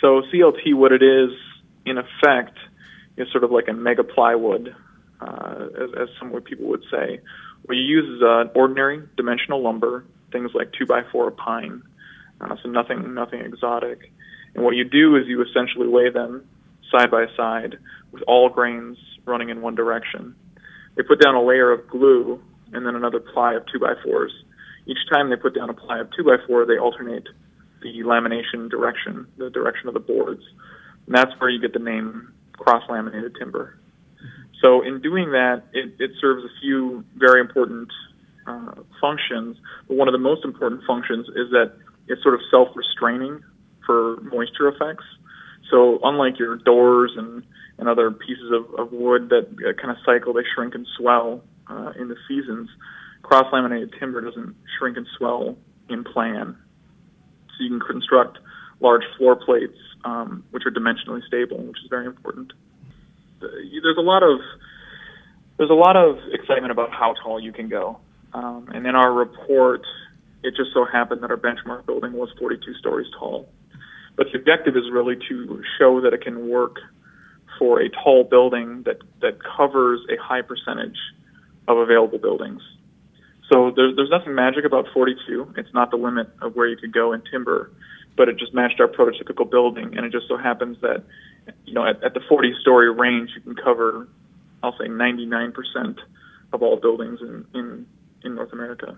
So CLT, what it is in effect, is sort of like a mega plywood, uh, as, as some people would say. What you use is uh, ordinary dimensional lumber, things like two by four pine, uh, so nothing nothing exotic. And what you do is you essentially lay them side by side with all grains running in one direction. They put down a layer of glue and then another ply of two by fours. Each time they put down a ply of two by four, they alternate the lamination direction, the direction of the boards. And that's where you get the name cross laminated timber. So in doing that, it, it serves a few very important uh, functions. But one of the most important functions is that it's sort of self-restraining for moisture effects. So unlike your doors and, and other pieces of, of wood that uh, kind of cycle, they shrink and swell uh, in the seasons, cross-laminated timber doesn't shrink and swell in plan. So you can construct large floor plates, um, which are dimensionally stable, which is very important. There's a lot of there's a lot of excitement about how tall you can go. Um, and in our report, it just so happened that our benchmark building was 42 stories tall. But the objective is really to show that it can work for a tall building that, that covers a high percentage of available buildings. So there, there's nothing magic about 42. It's not the limit of where you could go in timber, but it just matched our prototypical building. And it just so happens that, you know, at, at the 40 story range, you can cover, I'll say 99% of all buildings in, in, in North America.